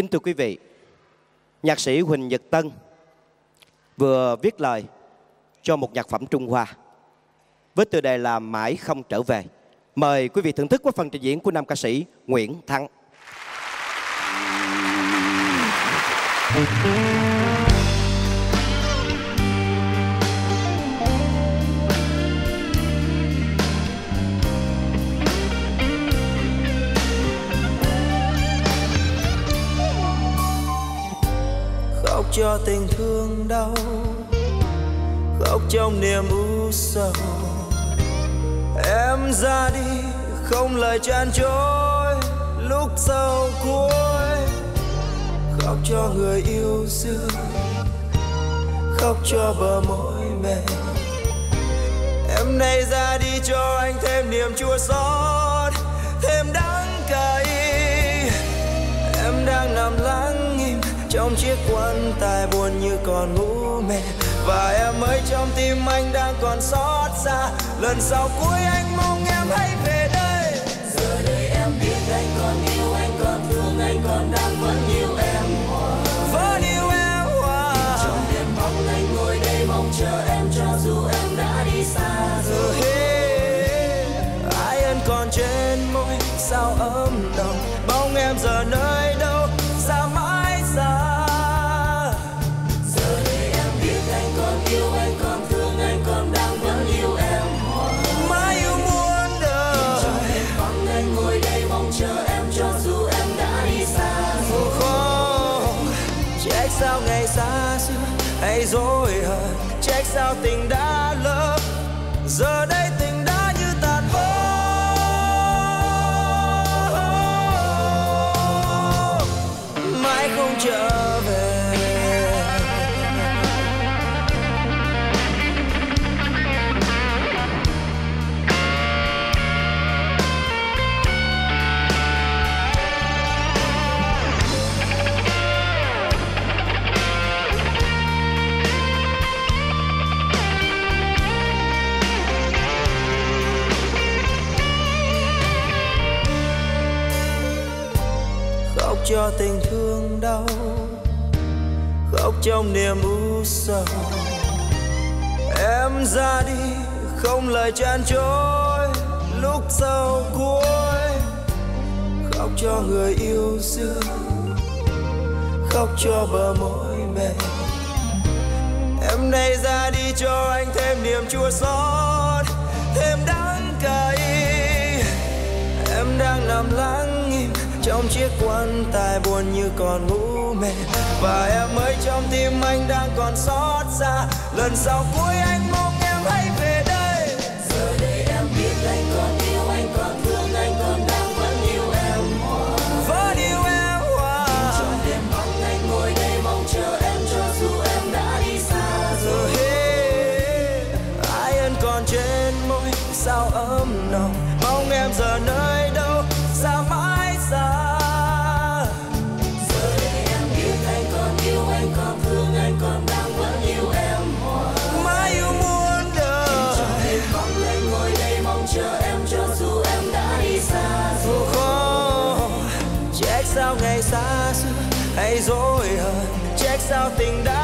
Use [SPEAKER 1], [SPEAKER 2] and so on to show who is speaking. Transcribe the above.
[SPEAKER 1] Kính thưa quý vị, nhạc sĩ Huỳnh Nhật Tân vừa viết lời cho một nhạc phẩm Trung Hoa với tựa đề là Mãi không trở về. Mời quý vị thưởng thức qua phần trình diễn của nam ca sĩ Nguyễn Thắng.
[SPEAKER 2] khóc cho tình thương đau. Khóc trong niềm u sầu. Em ra đi, không lời chan chối lúc sau cuối, khóc cho người yêu xưa khóc cho bờ môi mềm. Em nay ra đi cho anh thêm niềm chua xót. Trong chiếc quan tài buồn như còn ngủ mê. Và em ơi trong tim anh đang còn xót xa. Lần sau cuối anh mong em hãy về đây.
[SPEAKER 3] Giờ đây em biết anh còn yêu anh còn thương anh còn đang vẫn yêu em.
[SPEAKER 2] Vẫn yêu em hoài.
[SPEAKER 3] Trong đêm bóng anh ngồi đây mong chờ em cho dù em đã đi xa. Rồi
[SPEAKER 2] Hey, ai ân còn trên môi sao ấm lòng bóng em giờ nơi sao ngày xa xưa hay dối hờn? Trách sao tình đã lỡ? Giờ đây tình đã như tàn vỡ mãi không trở cho tình thương đau. Khóc trong niềm u sầu. Em ra đi, không lời chan chối. Lúc sau cuối, khóc cho người yêu xưa khóc cho bờ môi mềm. Em nay ra đi cho anh thêm niềm chua xót. Trong chiếc quan tài buồn như còn ngủ mê. Và em ơi trong tim anh đang còn xót xa. Lần sau cuối anh mong em hãy về đây.
[SPEAKER 3] Giờ đây em biết anh còn yêu anh còn thương anh còn đang vẫn yêu em.
[SPEAKER 2] Vẫn yêu em hoài.
[SPEAKER 3] Trong đêm vắng anh ngồi đây mong chờ em cho dù em đã đi xa rồi.
[SPEAKER 2] Hey, ai ân còn trên môi? Sao ấm nồng? Mong em giờ nơi sao ngày xa xưa hay dối hờn? Trách sao tình đã